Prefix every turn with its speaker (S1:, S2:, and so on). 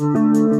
S1: Música